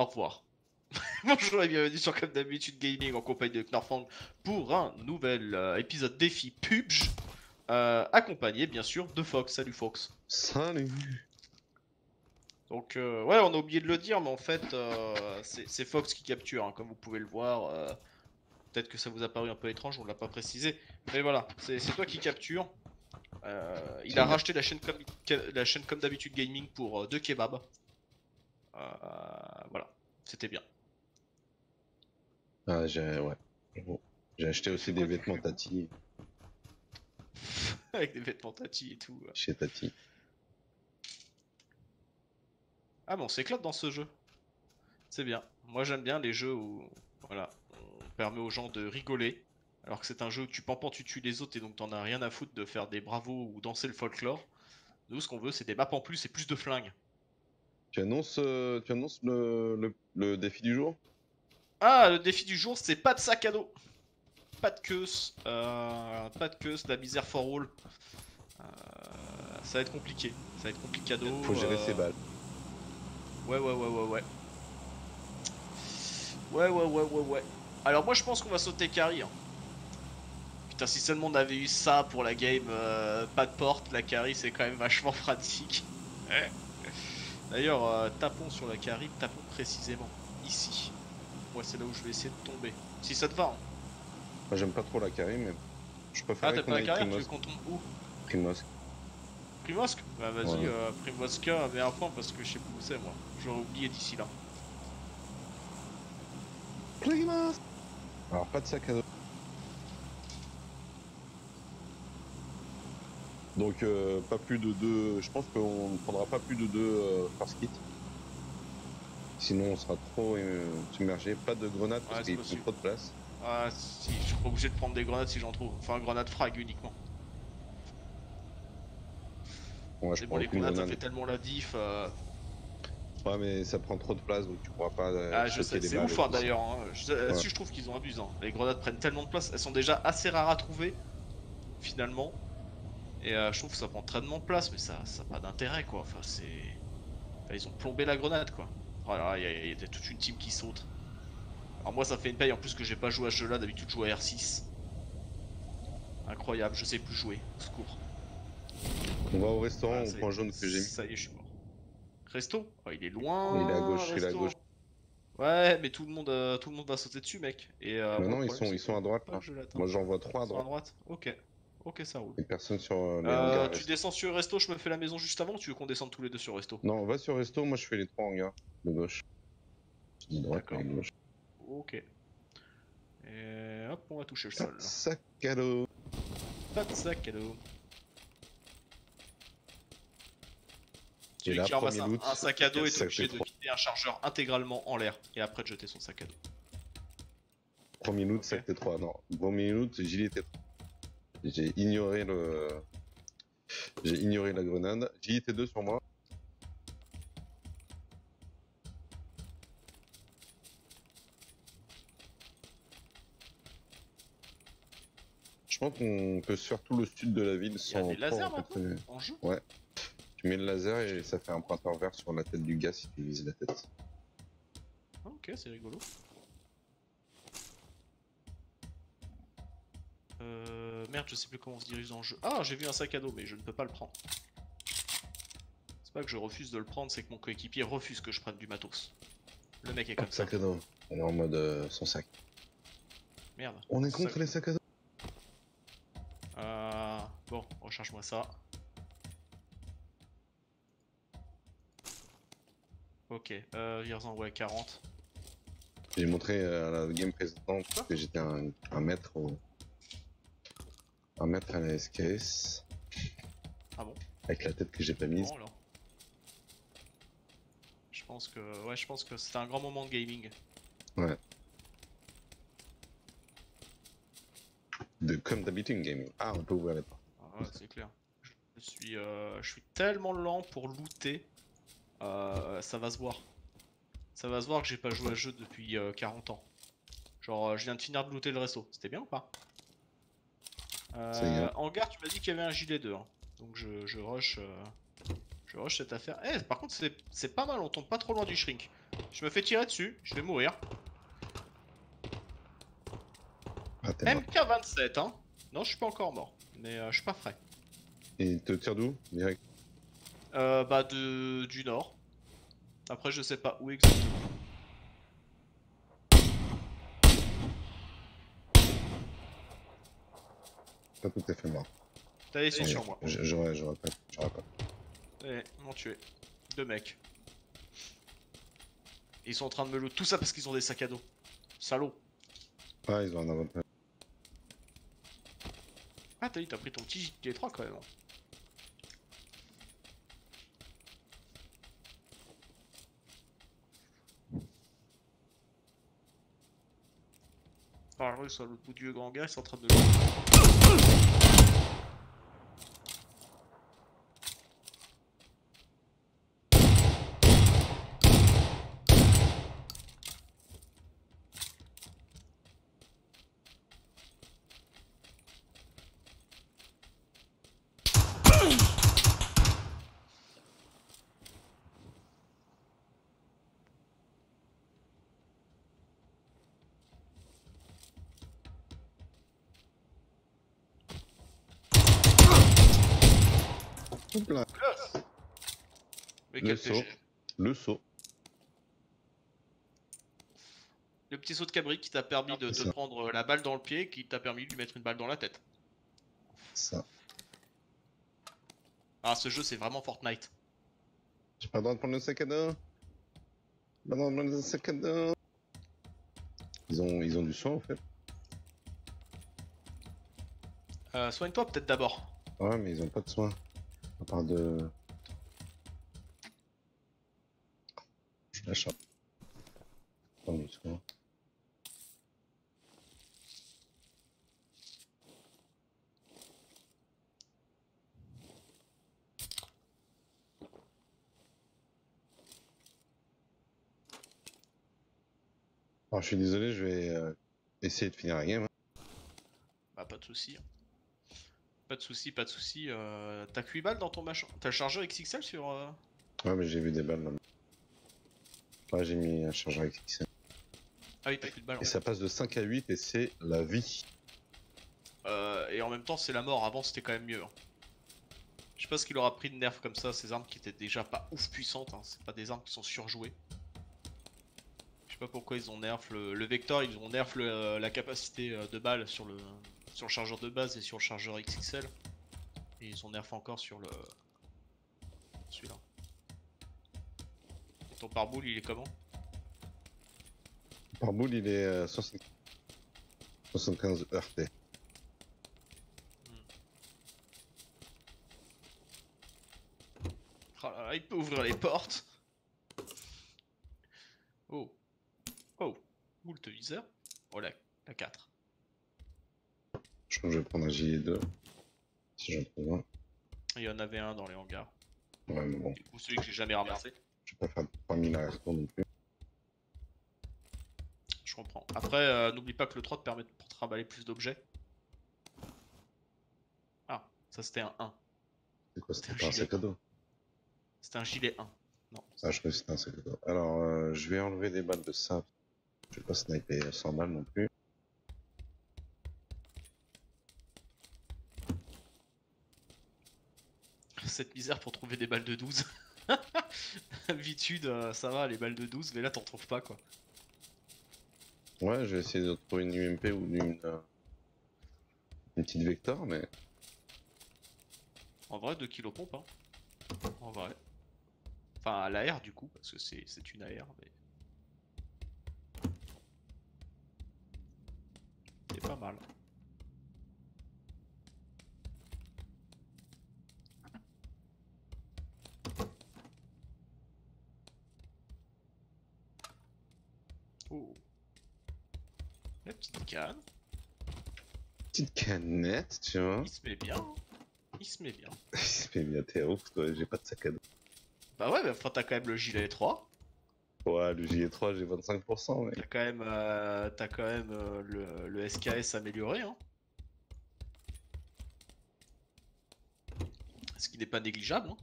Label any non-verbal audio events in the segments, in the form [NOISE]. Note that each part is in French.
au revoir. [LAUGHS] Bonjour et bienvenue sur Comme d'habitude Gaming en compagnie de Knorfang pour un nouvel euh, épisode défi PUBG, euh, accompagné bien sûr de Fox. Salut Fox. Salut Donc euh, ouais, on a oublié de le dire, mais en fait c'est Fox qui capture, hein, comme vous pouvez le voir. Peut-être que ça vous a paru un peu étrange, on l'a pas précisé, mais voilà, c'est toi qui capture. Il a racheté la chaîne comme, la chaîne comme d'habitude gaming pour deux kebabs. Euh, voilà, c'était bien. Ah, j'ai... Ouais. Bon. Acheté aussi des vêtements Tati [LAUGHS] Avec des vêtements tati et tout. chez Tati. Ah mais on s'éclate dans ce jeu. C'est bien. Moi j'aime bien les jeux où voilà, on permet aux gens de rigoler. Alors que c'est un jeu où tu pampans, tu tues les autres et donc t'en as rien à foutre de faire des bravos ou danser le folklore. Nous ce qu'on veut c'est des maps en plus et plus de flingues. Tu annonces, euh, tu annonces le, le, le défi du jour? Ah le défi du jour c'est pas de sac à dos. Pas de queue, euh, pas de queue, la misère for all. Euh, ça va être compliqué. Ça va être complicado. Faut gérer euh, ses balles. Ouais, ouais, ouais, ouais, ouais. Ouais, ouais, ouais, ouais, ouais. Alors, moi, je pense qu'on va sauter carry. Hein. Putain, si seulement on avait eu ça pour la game, euh, pas de porte, la carry, c'est quand même vachement [LAUGHS] pratique. D'ailleurs, euh, tapons sur la carry, tapons précisément ici. Moi, c'est là où je vais essayer de tomber. Si ça te va. Hein. Moi, j'aime pas trop la carry, mais je Ah, préfère t'as qu'on pas la carry, tu veux qu'on tombe où? Primos. Primosque Bah, vas-y, Ouais. euh, Primoska, mets un point parce que je sais plus où c'est, moi. J'aurais oublié d'ici là. Primos Alors, pas de sac à dos. Donc, euh, pas plus de deux. Je pense qu'on ne prendra pas plus de deux euh, first kit. Sinon, on sera trop euh, submergé. Pas de grenades parce Ouais, font possible. trop de place. Ah, si, je suis pas obligé de prendre des grenades si j'en trouve. Enfin, grenade frag uniquement. Bon, ouais, je bon, les grenades, ça fait tellement la diff. euh, Ouais, mais ça prend trop de place donc tu pourras pas. euh, Ah, je sais, c'est ouf hein, d'ailleurs. hein. Là-dessus, je trouve qu'ils ont abusé. hein. Les grenades prennent tellement de place, elles sont déjà assez rares à trouver, finalement. Et euh, je trouve que ça prend tellement de place, mais ça n'a pas d'intérêt quoi. Enfin, c'est. Enfin, ils ont plombé la grenade quoi. Voilà, il y, a- il y a toute une team qui saute. Alors, moi, ça fait une paye en plus que j'ai pas joué à ce jeu là, d'habitude, je joue à R6. Incroyable, je sais plus jouer. Au secours. On va au restaurant Ah, point est. jaune que j'ai mis. Ça y est, je suis mort. Resto? Oh, il est loin. Il est à gauche, il est à resto. gauche. Ouais, mais tout le monde, euh, tout le monde va sauter dessus, mec. Et euh, non, ils sont, ils sont à droite là. je. Moi j'en vois trois à sont à droite. droite. Ok, ok, ça roule. Et personne sur euh, les Euh, hangars. tu resto. descends sur resto, je me fais la maison juste avant. ou Tu veux qu'on descende tous les deux sur resto? Non, on va sur resto, moi je fais les trois hangars de gauche. Droite D'accord. de gauche. Ok. Et hop, on va toucher le sol. Sac à dos. Pas de sac à dos. Et Celui là, qui ramasse premier un, loot, un sac à dos est obligé de quitter un chargeur intégralement en l'air et après de jeter son sac à dos. Premier loot, sac T3. Non, premier loot, gilet T3. J'ai ignoré le. J'ai ignoré la grenade. Gilet T2 sur moi. Je pense qu'on peut se faire tout le sud de la ville Il y a sans. des lasers en jeu Tu mets le laser et ça fait un pointeur vert sur la tête du gars si tu vises la tête. Ok, c'est rigolo. Euh, merde, je sais plus comment on se dirige dans le jeu. Ah, j'ai vu un sac à dos, mais je ne peux pas le prendre. C'est pas que je refuse de le prendre, c'est que mon coéquipier refuse que je prenne du matos. Le mec est comme ça. sac à dos. On est en mode euh, sans sac. Merde. On est Sac- contre les sacs à dos. Euh, bon, recharge-moi ça. Ok, euh, Virzan, ouais, 40. J'ai montré euh, à la game précédente que j'étais un, un maître au... Un maître à la SKS. Ah bon? Avec la tête que j'ai pas mise. Bon, alors. Je pense que, ouais, je pense que c'était un grand moment de gaming. De comme d'habitude gaming. Ah, on peut ouvrir les portes. Ah ouais, c'est clair. Je suis, euh, je suis tellement lent pour looter. Euh, ça va se voir. Ça va se voir que j'ai pas joué à ce jeu depuis euh, 40 ans. Genre, euh, je viens de finir de looter le resto. C'était bien ou pas? Euh. Hangar, tu m'as dit qu'il y avait un gilet 2. hein. Donc je, je rush. euh, Je rush cette affaire. Eh, par contre, c'est- pas mal, on tombe pas trop loin du shrink. Je me fais tirer dessus, je vais mourir. Ah, t'es mort. MK27, hein Non, je suis pas encore mort, mais euh, je suis pas frais. Et il te tire d'où Direct? Euh, bah, de, du nord. Après, je sais pas où exactement. Pas tout à fait mort. T'as des sons sur moi. J'aurais, j'aurais pas. J'aurais pas. Eh, ils m'ont tué. Deux mecs. Ils sont en train de me loot. Tout ça parce qu'ils ont des sacs à dos. Salaud. Ah, ils ont un avantage. Ah, t'as dit, t'as pris ton petit G3 quand même. Oui, sur l'autre bout du grand gars, ils sont en train de loot. Hop là. Le saut. Le saut. Le petit saut de cabri qui t'a permis de ça. prendre la balle dans le pied, qui t'a permis de lui mettre une balle dans la tête. Ça. Ah, ce jeu, c'est vraiment Fortnite. J'ai pas le droit de prendre le sac à dos. Pas le droit de prendre le sac à dos. Ils ont, ils ont du soin en fait. Euh, Soigne-toi peut-être d'abord. Ouais, mais ils ont pas de soin. À part de. Alors, je suis désolé, je vais euh, essayer de finir la game. hein. Bah, pas de soucis. Pas de soucis, pas de soucis. Euh, T'as que 8 balles dans ton machin? T'as le chargeur XXL sur. euh, Ouais, mais j'ai vu des balles là. Ouais, j'ai mis un chargeur XXL. Ah oui, t'as plus de balles. Et ça passe de 5 à 8 et c'est la vie. Euh, et en même temps, c'est la mort. Avant, c'était quand même mieux. hein. Je sais pas ce qu'il aura pris de nerf comme ça, ces armes qui étaient déjà pas ouf puissantes. hein. C'est pas des armes qui sont surjouées. Je sais pas pourquoi ils ont nerf le, le vector, ils ont nerf le- la capacité euh, de balles sur le, sur le chargeur de base et sur le chargeur XXL. Et ils ont nerf encore sur le. celui-là. Ton pare-boule, il est comment Par boule, il est euh, 60 75 RT. Ah là là, il peut ouvrir les portes. Oh. Oh. Où le viseur Oh la, la 4. Je crois que je vais prendre un gilet 2. Si j'en trouve un. Il y en avait un dans les hangars. Ouais, mais bon, Du coup, celui que j'ai jamais ramassé. Pas faire 3000 allers-retours non plus. Je comprends. Après, euh, n'oublie pas que le 3 te permet de trimballer plus d'objets. Ah, ça c'était un 1. C'est quoi, c'était un pas un sac à dos C'était un gilet 1. Non. Ah, je crois que c'était un sac à dos. Alors, euh, je vais enlever des balles de ça. Je vais pas sniper 100 balles non plus. Cette misère pour trouver des balles de 12. [LAUGHS] [LAUGHS] Habitude, euh, ça va, les balles de 12, mais là t'en trouves pas quoi. Ouais, je vais essayer de trouver une UMP ou une, euh, une petite Vector, mais En vrai, 2 kg pompe, hein. En vrai. Enfin, à l'AR du coup, parce que c'est c'est une AR, mais. C'est pas mal. Oh. La petite canne. petite canette, tu vois. Il se met bien. hein. Il se met bien. [LAUGHS] Il se fait bien, t'es ouf, toi, j'ai pas de sac à dos. Bah ouais, mais enfin t'as quand même le gilet 3. Ouais, le JE3, j'ai 25%, mais T'as quand même, euh, t'as quand même euh, le, le SKS amélioré. Hein. Ce qui n'est pas négligeable. Hein.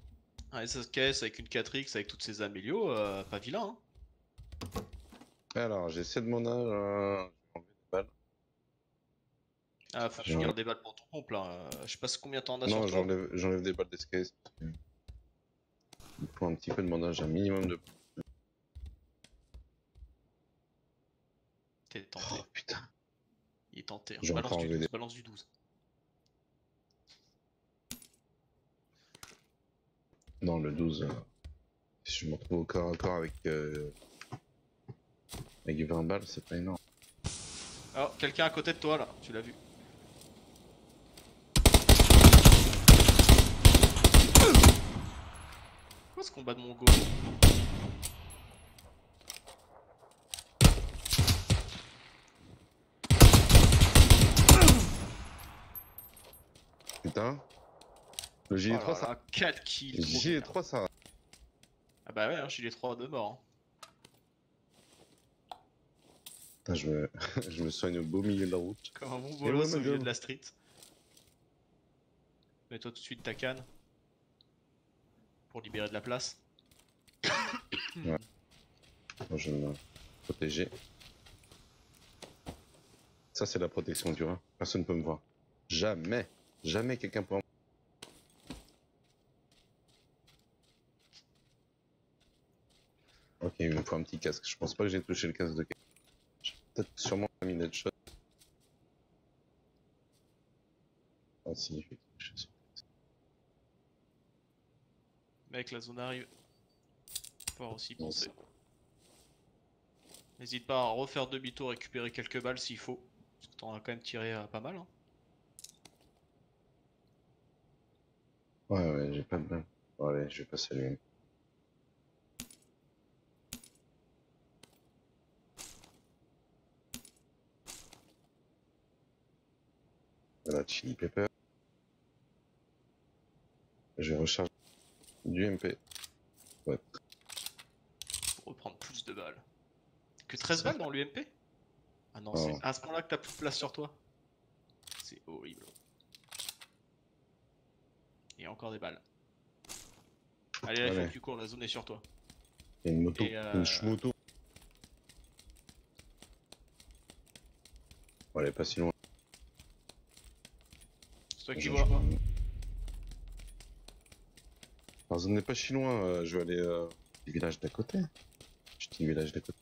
Un SSKS avec une 4X avec toutes ses amélios, euh, pas vilain. Hein. Alors, j'ai 7 mon âge. Euh... Ah, faut que tu gardes des balles pour ton pompe là. Euh, je sais pas combien t'en as Non, j'enlève des balles. Il faut un petit peu de mandage, un minimum de. T'es tenté. Oh putain. Il est tenté. Hein. Balance du, 12, balance du 12. Non, le 12. Euh... Je me retrouve au corps à corps avec. Euh... Avec 20 balles, c'est pas énorme. Oh, quelqu'un à côté de toi là, tu l'as vu. Quoi ce combat de mon go? Putain. Le gilet 3 ça. 4 kills. Le gilet 3 ça. Ah bah ouais, hein, gilet 3 de mort. Hein. Putain, je me... [LAUGHS] je me soigne au beau milieu de la route. Comme un bon bolos au milieu de la street. Mets-toi tout de suite ta canne pour libérer de la place. [COUGHS] ouais. Moi, je vais me protéger. Ça, c'est la protection, tu vois. Personne ne peut me voir. Jamais, jamais quelqu'un peut. Ok, il me faut un petit casque. Je pense pas que j'ai touché le casque de quelqu'un. Peut-être sûrement mis une headshot. Ah si. Mec, la zone arrive. Faut aussi penser. N'hésite pas à refaire demi-tour, récupérer quelques balles s'il faut. Parce que t'en as quand même tiré euh, pas mal. Hein. Ouais, ouais, j'ai pas de balles. Bon, allez, je vais passer lui. Voilà, chili pepper. Je vais recharger. Du MP. Ouais. Pour reprendre plus de balles. Que 13 balles dans l'UMP Ah non, c'est à ce moment-là que t'as plus de place sur toi. C'est horrible. Et encore des balles. Allez, là, il faut que tu cours, la zone est sur toi. Il y a une moto, euh... une schmoto. Bon, elle est pas si loin. Toi qui vois. N'êtes pas si loin, euh, je vais aller euh, au village d'à côté. Petit village d'à côté.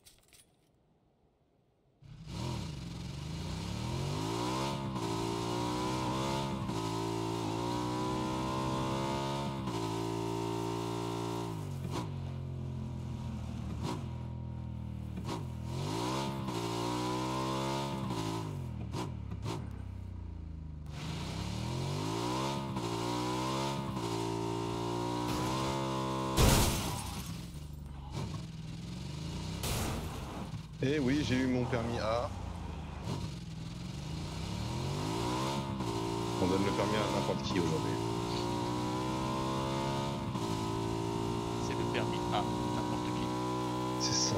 Eh oui, j'ai eu mon permis A. On donne le permis à n'importe qui aujourd'hui. C'est le permis A, n'importe qui. C'est ça.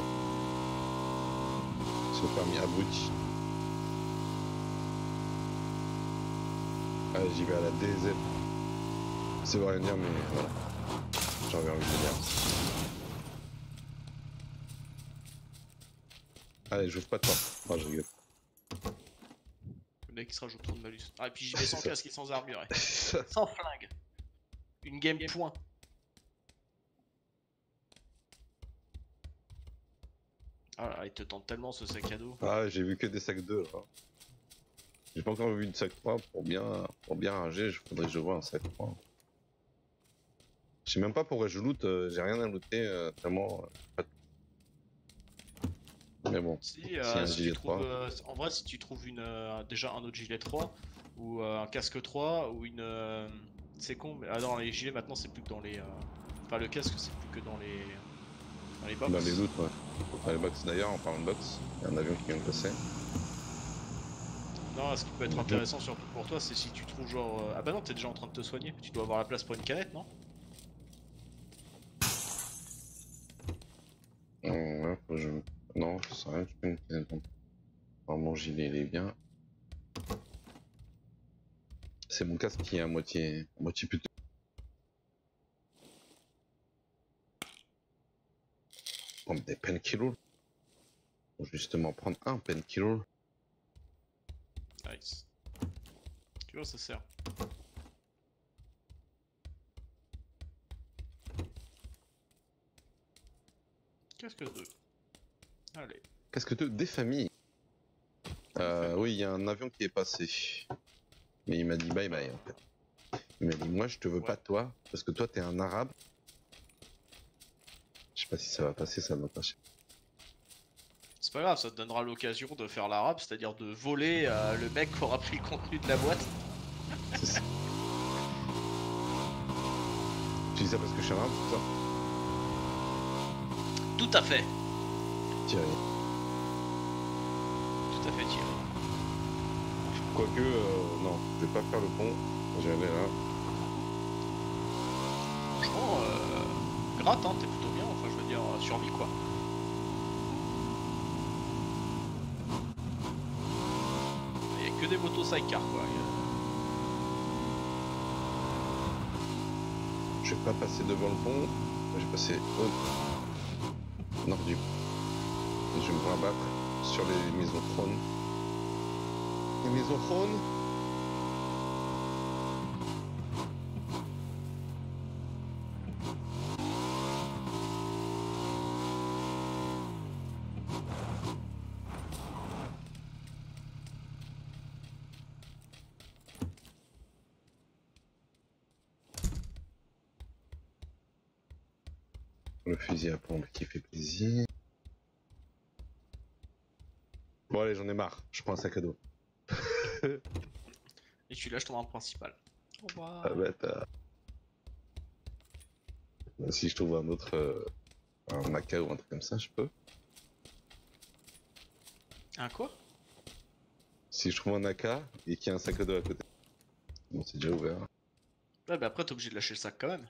C'est le permis abruti. Allez, j'y vais à la DZ. Veut rien dire, mais voilà. J'avais envie de dire. Allez, j'ouvre pas de porte. Oh, je rigole. Le mec il se rajoute trop de malus. Ah, et puis j'y vais sans [LAUGHS] casque et sans armure. [LAUGHS] sans flingue. Une game point. Ah là, il te tente tellement ce sac à dos. Ah, j'ai vu que des sacs 2 là. J'ai pas encore vu de sac 3 pour bien, pour bien ranger. Je faudrait que je vois un sac 3. Je sais même pas pourquoi je loot, euh, j'ai rien à looter euh, tellement. Euh, mais bon, si, euh, si tu trouves, euh, en vrai, si tu trouves une, euh, déjà un autre gilet 3, ou un casque 3, ou une. c'est con, mais ah, dans les gilets maintenant, c'est plus que dans les. Enfin, le casque, c'est plus que dans les. Dans les box. Dans les autres, ouais. Dans les box d'ailleurs, en parlant de box, il y a un avion qui vient de passer. Non, ce qui peut être intéressant surtout pour toi, c'est si tu trouves genre. Ah bah non, t'es déjà en train de te soigner. Tu dois avoir la place pour une canette, non? Ouais, que je. Non, ça rien, je peux une Alors, mon gilet, il est bien. C'est mon casque qui est à moitié, à moitié plutôt. prendre des painkillers. Faut Justement, prendre un painkiller. Nice. Tu vois, ça sert. Qu'est-ce que deux Allez. Qu'est-ce que tu... Des familles. Euh, oui, il y a un avion qui est passé. Mais il m'a dit bye bye en fait. Il m'a dit moi je te veux Ouais. pas toi, parce que toi t'es un arabe. Je sais pas si ça va passer, ça va passer. C'est pas grave, ça te donnera l'occasion de faire l'arabe, c'est-à-dire de voler euh, le mec qui aura pris le contenu de la boîte. C'est ça. Tu dis ça parce que je suis arabe, c'est ça? Tout à fait. Thierry. Tout à fait, Thierry. Quoique, euh, non, je vais pas faire le pont. Je vais aller là. Franchement, euh, gratte, hein, t'es plutôt bien, enfin je veux dire, euh, survie quoi. Il y a que des motos sidecar quoi. A- Je vais pas passer devant le pont. Je vais passer au nord du pont. Et je vais me rabattre sur les maisons trônes. Les maisons trônes Le fusil à pompe qui fait plaisir. Bon allez, j'en ai marre. Je prends un sac à dos. [LAUGHS] Et tu lâches ton arme principale. Au revoir. Ah bah t'as- Bah, Si je trouve un autre, euh, un AK ou un truc comme ça, je peux. Un quoi? Si je trouve un AK et qu'il y a un sac à dos à côté. Bon, c'est déjà ouvert. Ouais, bah après t'es obligé de lâcher le sac quand même.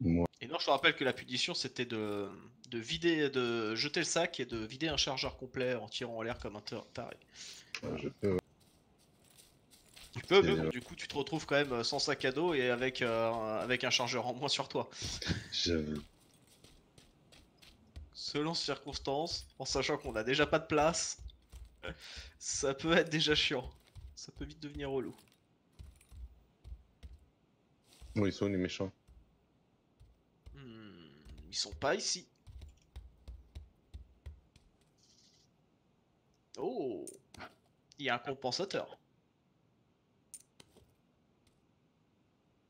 Moi, Et non, je te rappelle que la punition c'était de, de vider, de jeter le sac et de vider un chargeur complet en tirant en l'air comme un tar- taré. je peux. Tu peux, mais bon, bien. du coup tu te retrouves quand même sans sac à dos et avec, euh, avec un chargeur en moins sur toi. J'avoue. Selon circonstances, en sachant qu'on a déjà pas de place, ça peut être déjà chiant. Ça peut vite devenir relou. Bon, ils sont les méchants? Hmm, ils sont pas ici. Oh Il y a un compensateur.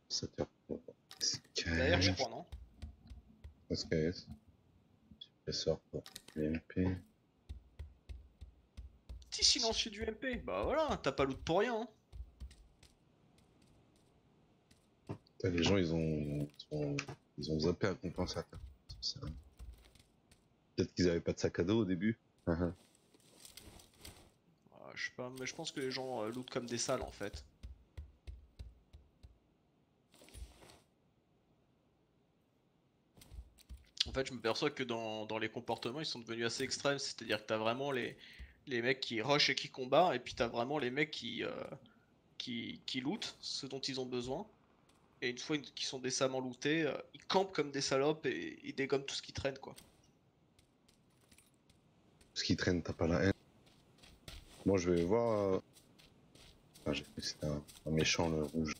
Te Derrière, je crois, non? SKS. Suppresseur pour l'UMP. Petit silencieux du MP. Bah voilà, t'as pas loot pour rien. hein. Les gens, ils ont, ils ont, ils ont zappé un compensateur. Peut-être qu'ils avaient pas de sac à dos au début. [LAUGHS] Je sais pas, mais je pense que les gens euh, lootent comme des salles en fait. En fait, je me perçois que dans, dans les comportements, ils sont devenus assez extrêmes. C'est-à-dire que t'as vraiment les, les mecs qui rush et qui combattent, et puis t'as vraiment les mecs qui, euh, qui, qui lootent ce dont ils ont besoin. Et une fois qu'ils sont décemment lootés, euh, ils campent comme des salopes et ils dégomment tout ce qui traîne, quoi. Ce qui traîne, t'as pas la haine. Moi, je vais voir. euh, Ah, j'ai cru que c'était un, un méchant, le rouge.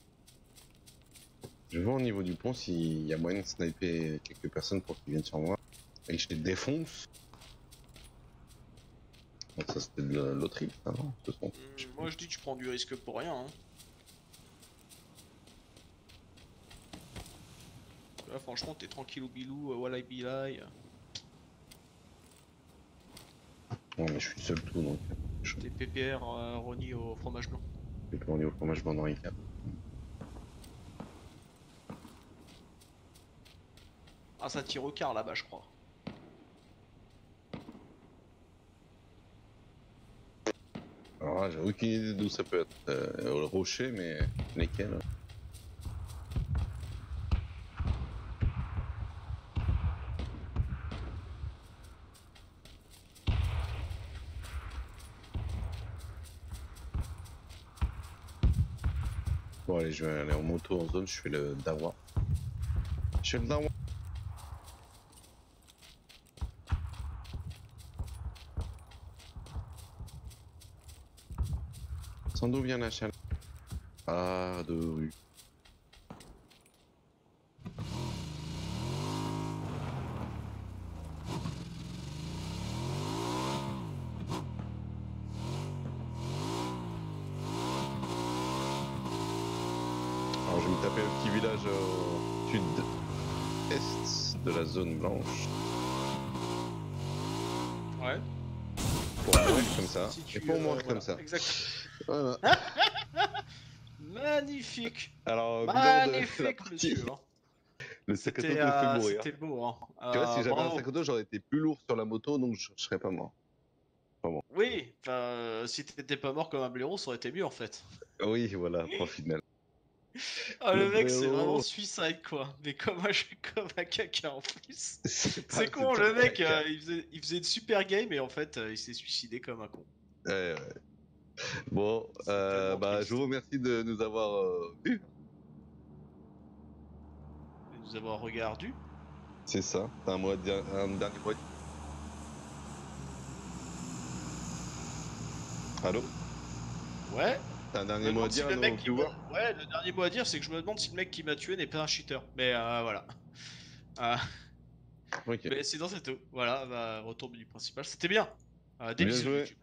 Je vais voir au niveau du pont s'il y a moyen de sniper quelques personnes pour qu'ils viennent sur moi. Et que je les défonce. Donc, ça, c'était de loterie, ça, non Ce sont- Hmm, moi, je dis, tu prends du risque pour rien. Hein. Là, franchement, t'es tranquille au bilou, euh, Walai Bilai. euh, Non, mais je suis seul tout, donc. Je T'es PPR euh, Ronnie au fromage blanc. pas aller au fromage blanc dans les câbles. Ah, ça tire au quart là-bas, je crois. Alors là, j'ai aucune idée d'où ça peut être. Euh, le rocher, mais lesquels je vais aller en moto en zone, je fais le dawa. Je fais le dawa. Sans d'où vient la chaleur Ah de rue. Taper un petit village au sud-est de la zone blanche Ouais. pour mourir comme ça. Si Et pour euh, mourir voilà, comme ça. Exact. Voilà. [LAUGHS] Magnifique. Alors, Magnifique, partie. monsieur. hein. Le sac à dos me fait euh, mourir. c'était beau. Hein. Tu vois, si Euh, j'avais un sac à dos, j'aurais été plus lourd sur la moto, donc je, je serais pas mort. Oui, enfin, euh, si t'étais pas mort comme un blaireau, ça aurait été mieux en fait. Oui, voilà, point final. [LAUGHS] Ah, le, mec, c'est vraiment suicide quoi. Mais comme un, [LAUGHS] comme un caca en plus. [LAUGHS] C'est con, le mec, euh, il, faisait, il faisait une super game et en fait, euh, il s'est suicidé comme un con. Ouais, ouais. Bon, euh, bah, je vous remercie de nous avoir euh, vus. De nous avoir regardé. C'est ça. T'as un, mot à dire- un dernier dire Allô? Ouais. T'as un dernier mot à si dire le mec Ouais, le dernier mot à dire, c'est que je me demande si le mec qui m'a tué n'est pas un cheater. Mais euh, voilà. Ah, Ok. mais sinon, c'est tout. Voilà, bah, retour du principal. C'était bien. Euh, des Bien bisous, joué. YouTube.